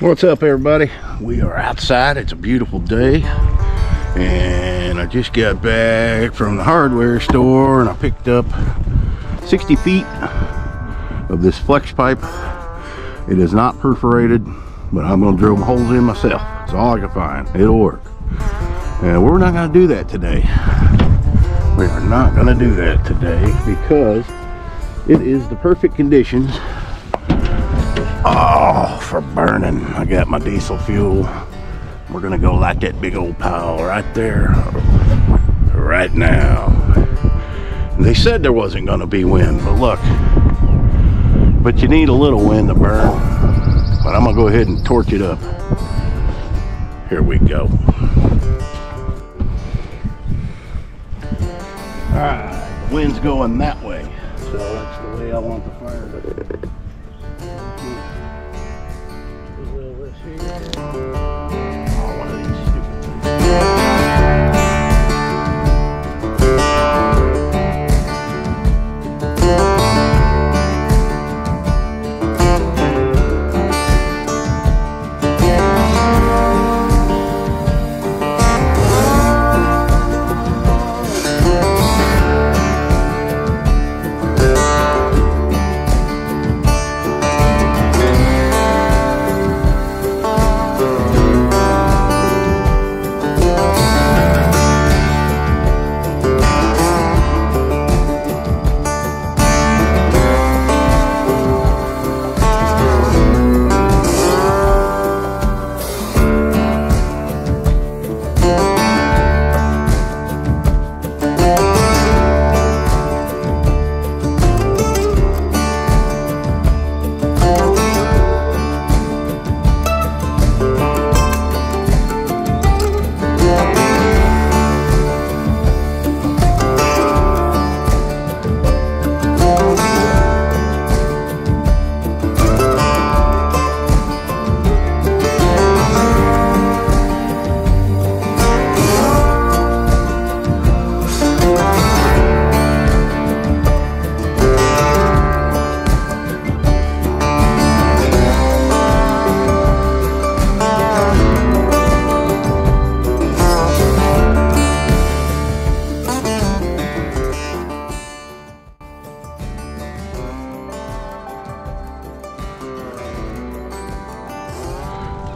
What's up everybody? We are outside. It's a beautiful day. And I just got back from the hardware store and I picked up 60 feet of this flex pipe. It is not perforated, but I'm gonna drill holes in myself. It's all I can find. It'll work. And we're not gonna do that today. We are not gonna do that today because it is the perfect conditions Oh, for burning. I got my diesel fuel. We're gonna go light that big old pile right there, right now. They said there wasn't gonna be wind, but look. But you need a little wind to burn. But I'm gonna go ahead and torch it up. Here we go. All right, the wind's going that way. So that's the way I want the fire to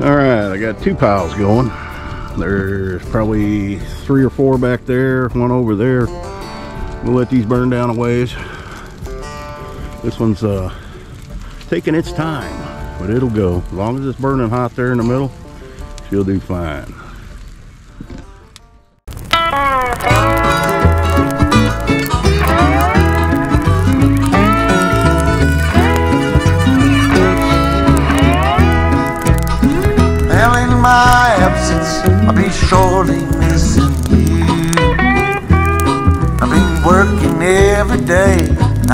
All right, I got two piles going. There's probably three or four back there, one over there. We'll let these burn down a ways. This one's uh, taking its time, but it'll go. As long as it's burning hot there in the middle, she'll do fine.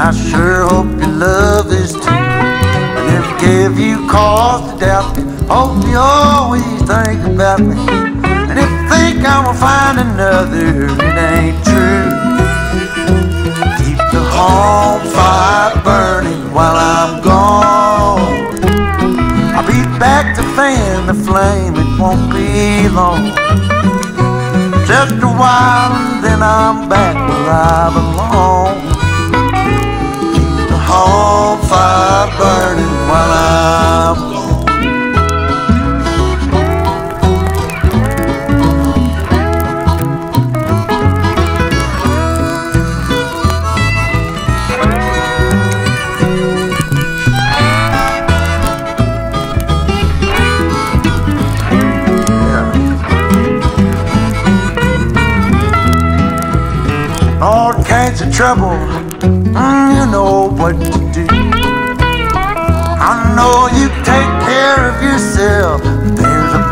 I sure hope your love is too. And if it gave you cause to doubt me, hope you always think about me. And if you think I will find another, it ain't true. Keep the home fire burning while I'm gone. I'll be back to fan the flame, it won't be long. Just a while and then I'm back where I belong. Fire burning while I'm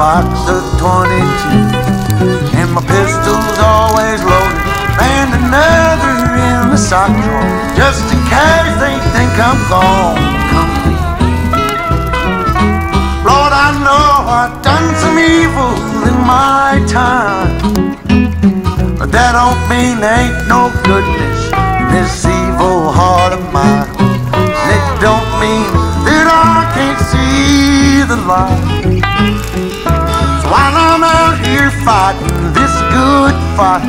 box of 22, and my pistol's always loaded, and another in the sock drawer, just in case they think I'm gone. Lord, I know I've done some evil in my time. But that don't mean there ain't no goodness in this evil heart of mine. It don't mean that I can't see the light. While I'm out here fighting this good fight,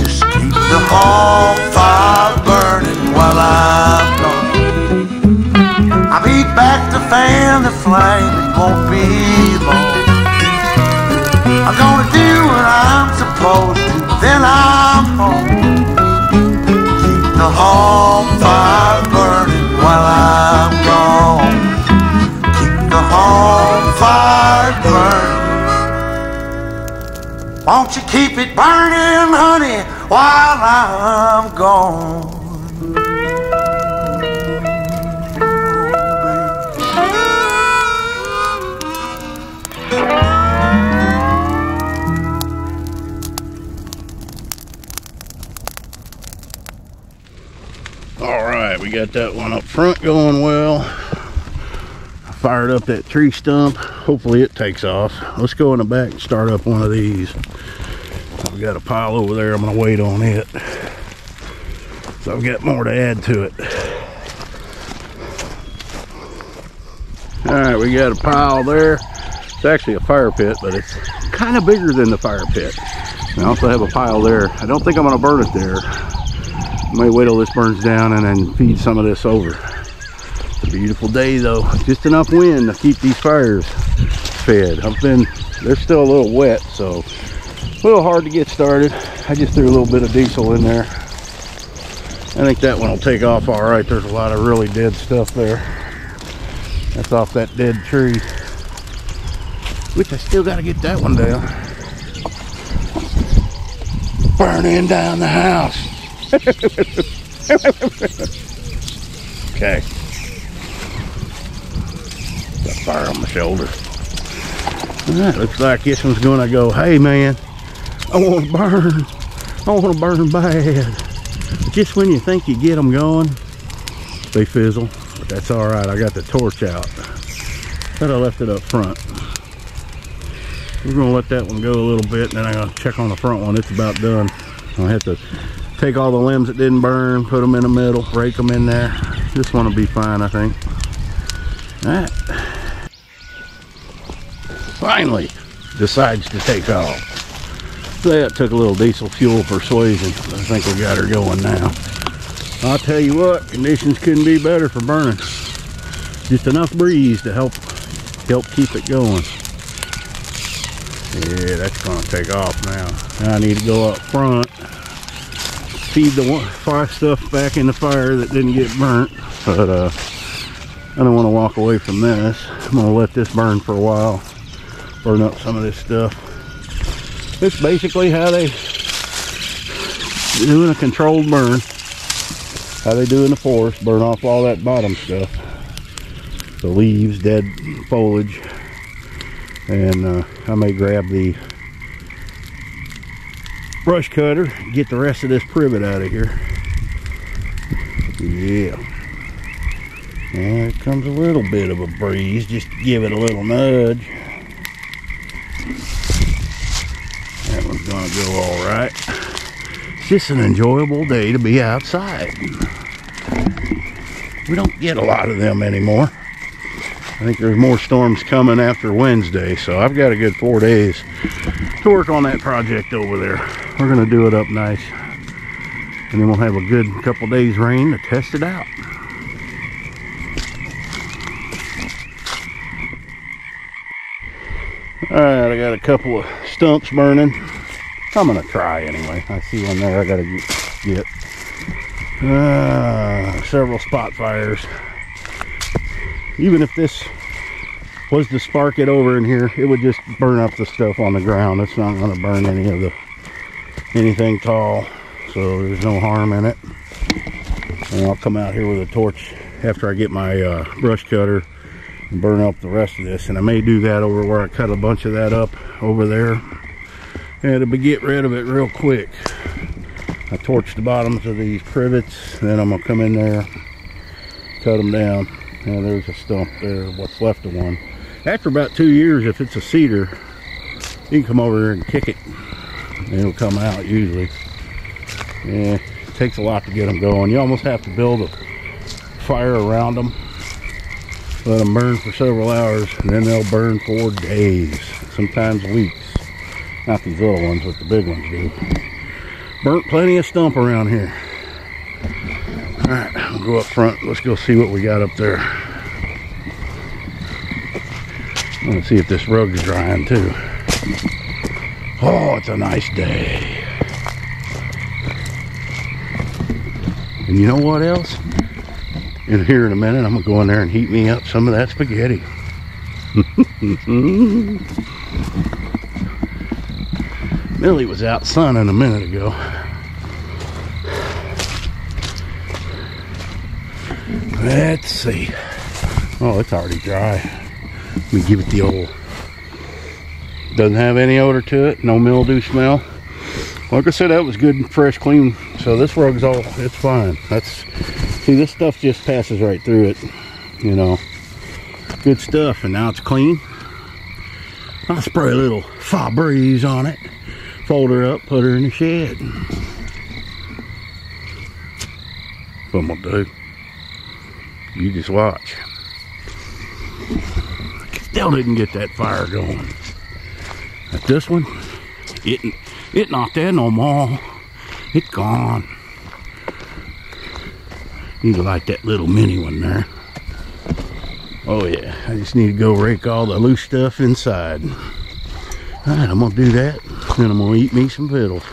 just keep the hall fire burning while I'm gone. I'll be back to fan the flame, it won't be long. I'm gonna do what I'm supposed to, then I'm home. Keep the hall fire Won't you keep it burning, honey, while I'm gone? All right, we got that one up front going well. I fired up that tree stump. Hopefully it takes off. Let's go in the back and start up one of these. Got a pile over there. I'm gonna wait on it. So I've got more to add to it. All right, we got a pile there. It's actually a fire pit, but it's kind of bigger than the fire pit. I also have a pile there. I don't think I'm gonna burn it there. I May wait till this burns down and then feed some of this over. It's a beautiful day though. Just enough wind to keep these fires fed. I've been, they're still a little wet, so a little hard to get started. I just threw a little bit of diesel in there. I think that one will take off all right. There's a lot of really dead stuff there. That's off that dead tree. Which I still got to get that one down. Burning down the house. okay. Got fire on my shoulder. Alright, looks like this one's gonna go, hey man, I wanna burn. I wanna burn bad. Just when you think you get them going, they fizzle. But that's alright, I got the torch out. But I left it up front. We're gonna let that one go a little bit and then I'm gonna check on the front one. It's about done. I'll have to take all the limbs that didn't burn, put them in the middle, rake them in there. This one will be fine, I think. All right. Finally decides to take off. That took a little diesel fuel persuasion. I think we got her going now. I'll tell you what, conditions couldn't be better for burning. Just enough breeze to help help keep it going. Yeah, that's gonna take off now. I need to go up front feed the fire stuff back in the fire that didn't get burnt but uh, I don't want to walk away from this I'm gonna let this burn for a while burn up some of this stuff it's basically how they doing a controlled burn. How they do in the forest burn off all that bottom stuff. The leaves dead foliage. And uh, I may grab the brush cutter get the rest of this privet out of here. Yeah. And it comes a little bit of a breeze just give it a little nudge that one's gonna go all right. It's just an enjoyable day to be outside. We don't get a lot of them anymore. I think there's more storms coming after Wednesday so I've got a good four days to work on that project over there. We're gonna do it up nice. And then we'll have a good couple days rain to test it out. All right i got a couple of stumps burning i'm gonna try anyway. I see one there i gotta get uh, several spot fires. Even if this was to spark it over in here it would just burn up the stuff on the ground. It's not to burn any of the anything tall so there's no harm in it. And I'll come out here with a torch after I get my uh, brush cutter and burn up the rest of this. And I may do that over where I cut a bunch of that up over there and to get rid of it real quick. I torch the bottoms of these privets then I'm gonna come in there cut them down. And there's a stump there what's left of one. After about two years if it's a cedar you can come over here and kick it. And it'll come out usually. Yeah it takes a lot to get them going. You almost have to build a fire around them let them burn for several hours and then they'll burn for days sometimes weeks not these little ones but the big ones do. Burnt plenty of stump around here. All right we'll go up front. Let's go see what we got up there. Gonna see if this rug's drying too. Oh it's a nice day. And you know what else? In here in a minute. I'm gonna go in there and heat me up some of that spaghetti. Millie was out sunning a minute ago. Let's see. Oh, it's already dry. Let me give it the old. Doesn't have any odor to it. No mildew smell. Like I said, that was good and fresh, clean. So this rug's all, it's fine. That's See, this stuff just passes right through it, you know. Good stuff, and now it's clean. I'll spray a little Febreze on it, fold her up, put her in the shed. What I'm gonna do. You just watch. Still didn't get that fire going. But this one, it, it not there no more. It's gone. Need to light that little mini one there. Oh yeah, I just need to go rake all the loose stuff inside. All right, I'm gonna do that. Then I'm gonna eat me some fiddles.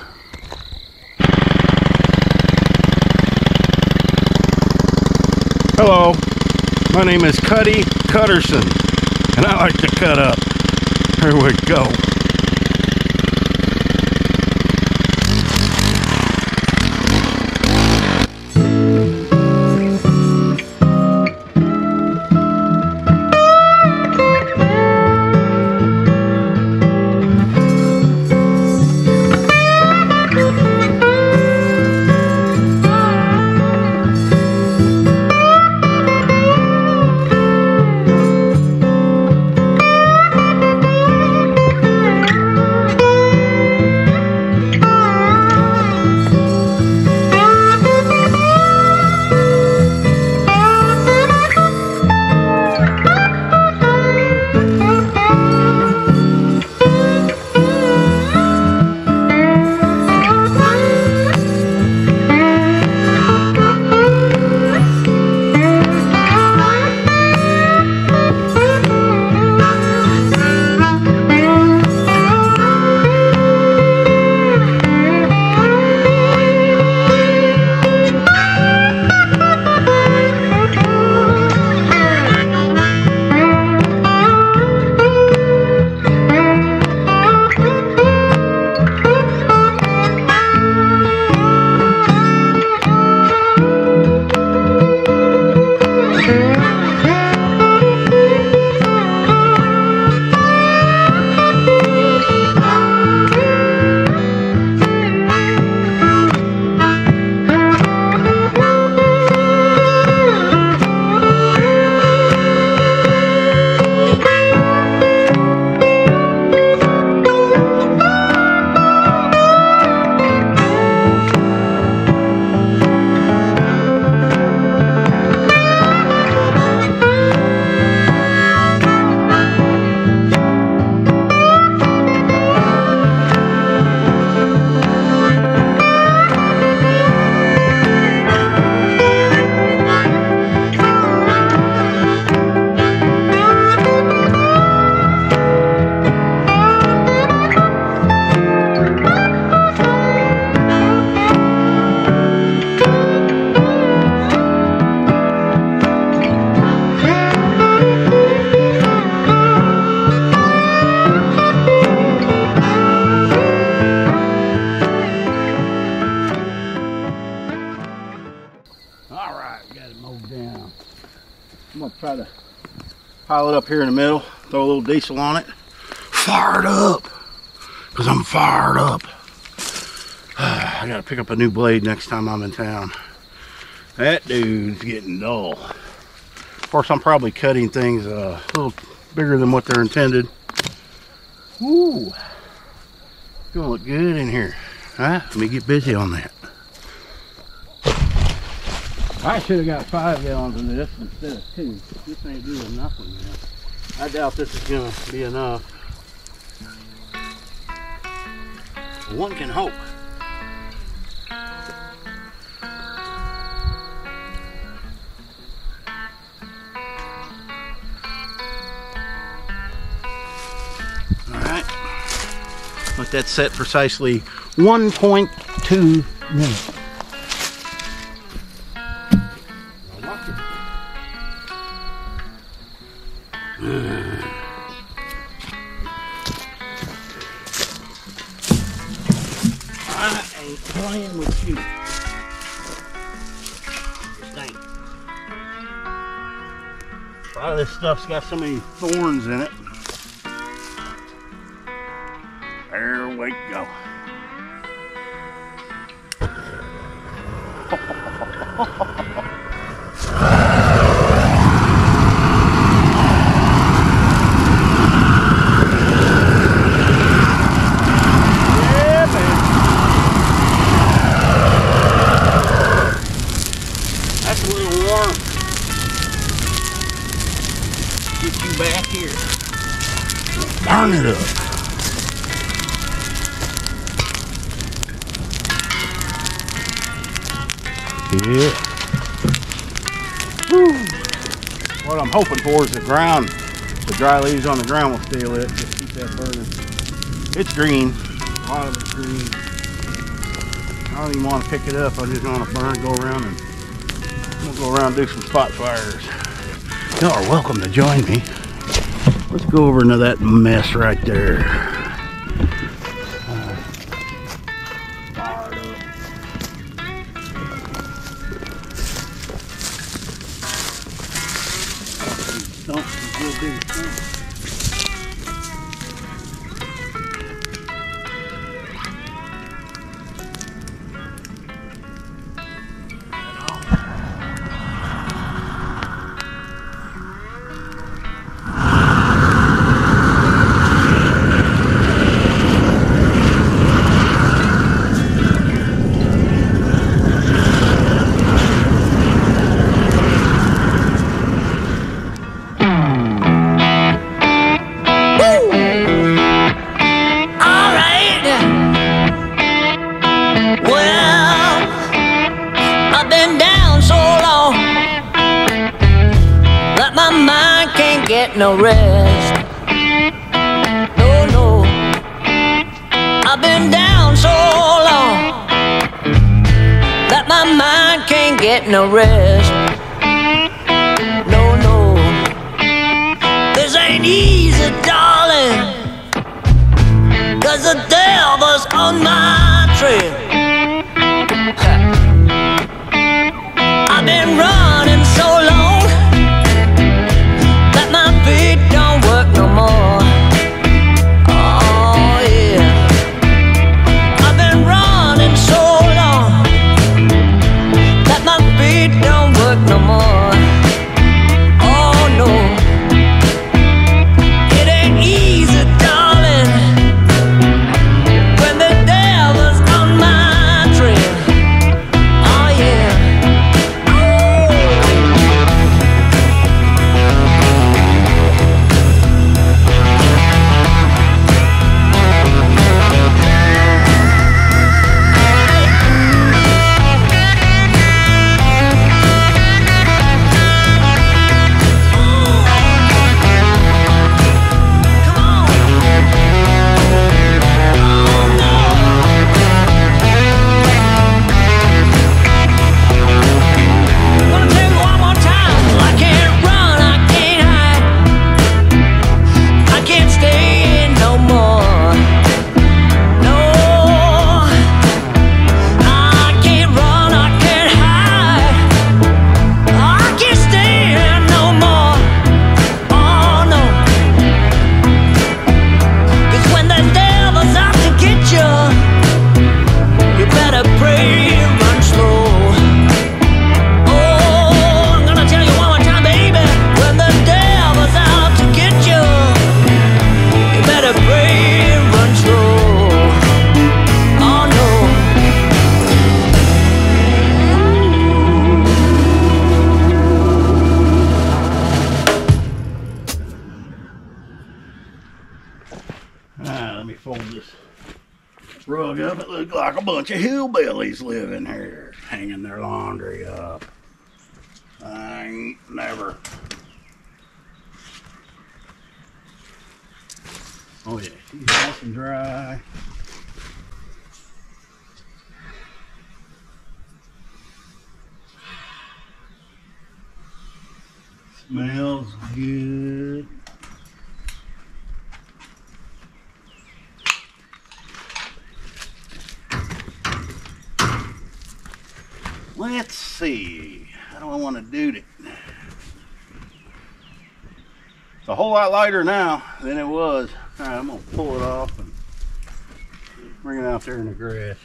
Hello, my name is Cuddy Cutterson, and I like to cut up. Here we go. Pile it up here in the middle, throw a little diesel on it, fire it up, because I'm fired up. I gotta pick up a new blade next time I'm in town. That dude's getting dull. Of course, I'm probably cutting things a little bigger than what they're intended. Ooh, gonna look good in here. All right, let me get busy on that. I should have got five gallons of this instead of two. This ain't doing nothing, man. I doubt this is gonna be enough. One can hope. All right. Let that set precisely 1.2 minutes. Stuff's got so many thorns in it. Back here. Burn it up. Yeah. Whew. What I'm hoping for is the ground, the dry leaves on the ground will stay lit. Just keep that burning. It's green. A lot of it's green. I don't even want to pick it up. I just want to burn, go around and we'll go around and do some spot fires. Y'all are welcome to join me. Let's go over into that mess right there. Ain't easy, darling. Cause the devil's on my trail. I've been running so long bunch of hillbillies living here, hanging their laundry up. I ain't never. Oh yeah, she's nice and dry. Smells good. Let's see. How do I want to do it? It's a whole lot lighter now than it was. All right, I'm gonna pull it off and bring it out there in the grass.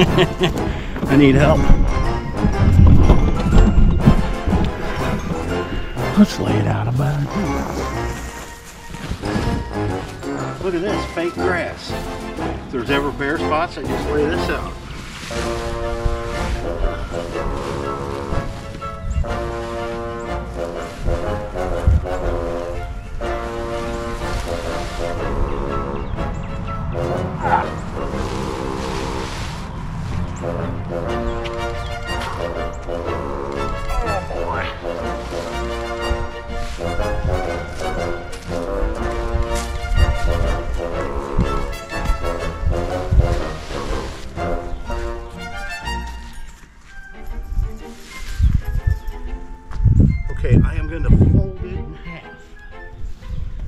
I need help. Let's lay it out about it. Look at this, fake grass. If there's ever bare spots, I just lay this out.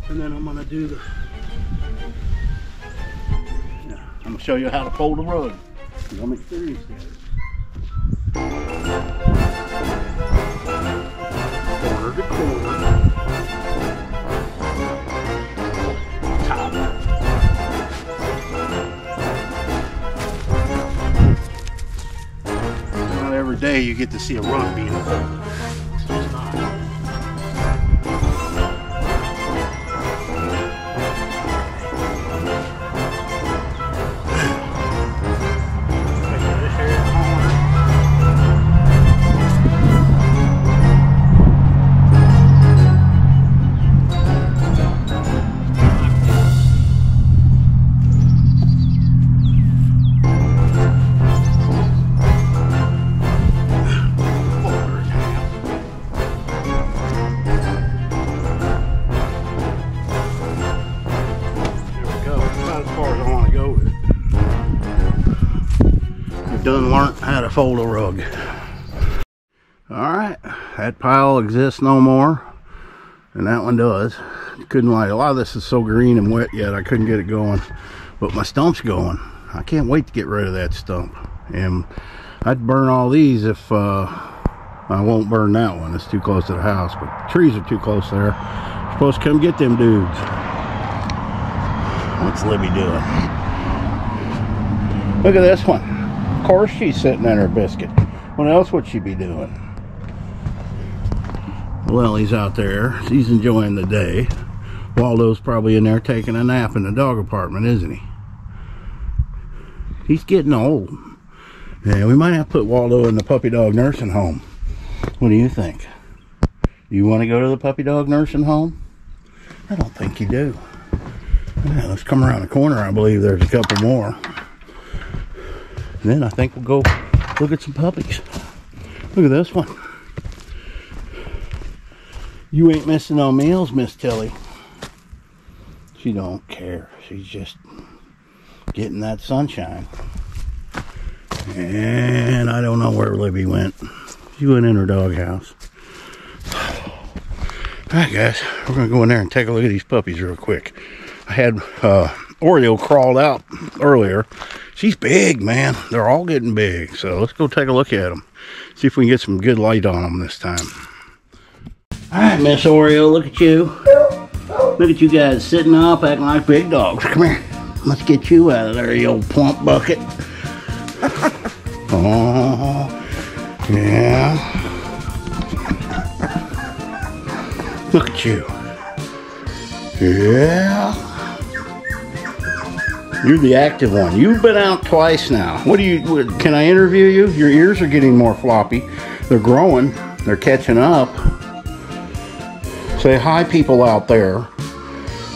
And then I'm going to do the... I'm going to show you how to fold the rug. Experienced at it. Corner to corner. Top. Not every day you get to see a rug being folded. Fold a rug. Alright, that pile exists no more. And that one does. Couldn't lie. A lot of this is so green and wet yet I couldn't get it going. But my stump's going. I can't wait to get rid of that stump. And I'd burn all these if uh, I won't burn that one. It's too close to the house. But the trees are too close there. Supposed to come get them dudes. What's Libby doing? Look at this one. Of course she's sitting in her biscuit. What else would she be doing? Well, he's out there. He's enjoying the day. Waldo's probably in there taking a nap in the dog apartment, isn't he? He's getting old. Yeah, we might have to put Waldo in the puppy dog nursing home. What do you think? You want to go to the puppy dog nursing home? I don't think you do. Yeah, let's come around the corner. I believe there's a couple more. And then I think we'll go look at some puppies. Look at this one. You ain't missing no meals, Miss Tilly. She don't care. She's just getting that sunshine. And I don't know where Libby went. She went in her doghouse. All right, guys, we're gonna go in there and take a look at these puppies real quick. I had uh, Oreo crawled out earlier. She's big, man. They're all getting big. So let's go take a look at them. See if we can get some good light on them this time. All right, Miss Oreo, look at you. Look at you guys sitting up acting like big dogs. Come here. Let's get you out of there, you old plump bucket. Oh, yeah. Look at you. Yeah. You're the active one. You've been out twice now. What do you, what- can I interview you? Your ears are getting more floppy. They're growing. They're catching up. Say hi, people out there.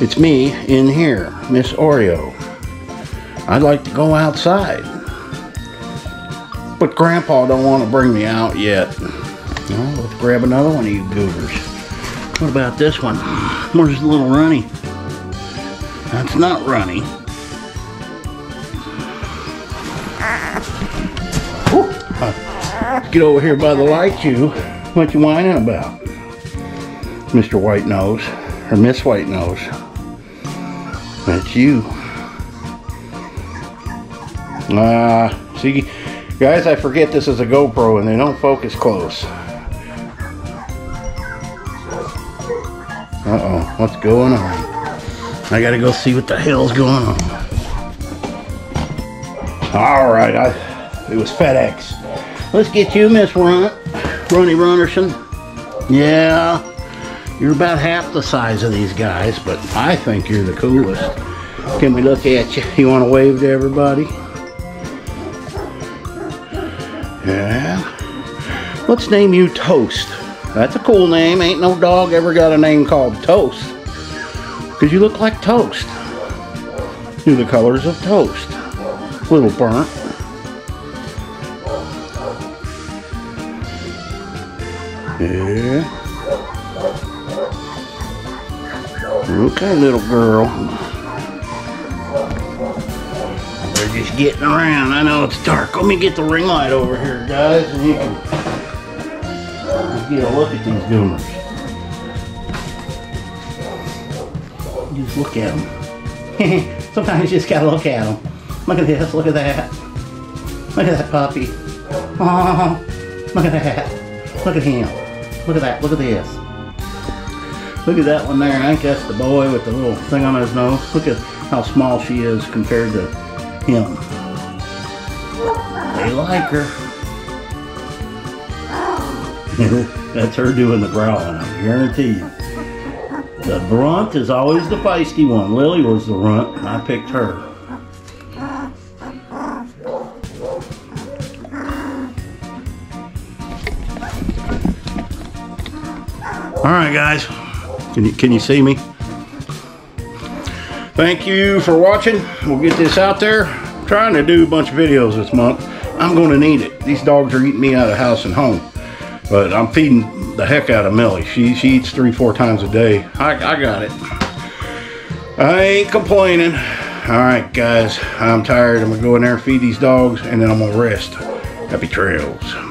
It's me in here, Miss Oreo. I'd like to go outside. But Grandpa don't want to bring me out yet. Well, let's grab another one of you goobers. What about this one? Where's the little runny? That's not runny. Uh, Get over here by the light, you. What you whining about? Mr. White Nose, or Miss White Nose. That's you. Ah, see, guys, I forget this is a GoPro and they don't focus close. Uh-oh, what's going on? I gotta go see what the hell's going on. All right, I, it was FedEx. Let's get you, Miss Runt, Runnerson. Yeah, you're about half the size of these guys, but I think you're the coolest. Can we look at you? You want to wave to everybody? Yeah. Let's name you Toast. That's a cool name. Ain't no dog ever got a name called Toast. Because you look like toast. You're the colors of toast. Little burnt. Yeah. Okay, little girl. We're just getting around. I know it's dark. Let me get the ring light over here, guys, and you can get a look at these goomers. Just look at them. Sometimes you just gotta look at them. Look at this. Look at that. Look at that puppy. Oh, look at that. Look at him. Look at that. Look at this. Look at that one there. I think that's the boy with the little thing on his nose. Look at how small she is compared to him. They like her. That's her doing the growling, I guarantee you. The brunt is always the feisty one. Lily was the runt, and I picked her. Right, guys. Can you can you see me? Thank you for watching. We'll get this out there. trying to do a bunch of videos this month. I'm going to need it. These dogs are eating me out of house and home. But I'm feeding the heck out of Millie. She, she eats three, four times a day. I, I got it. I ain't complaining. All right, guys. I'm tired. I'm going to go in there and feed these dogs, and then I'm going to rest. Happy trails.